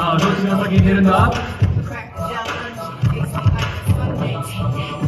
Oh, don't you know I can up?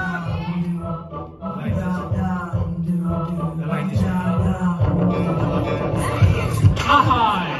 하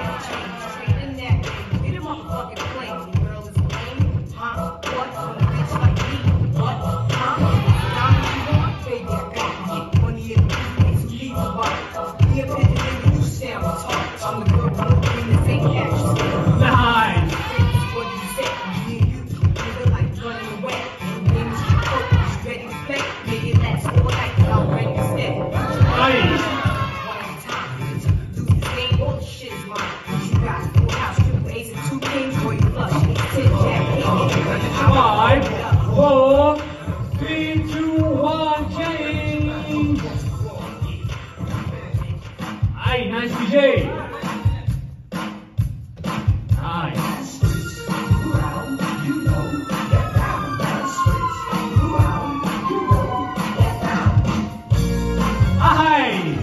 Five, four, three, two, one, change. Aye, nice DJ. Nice. Aye,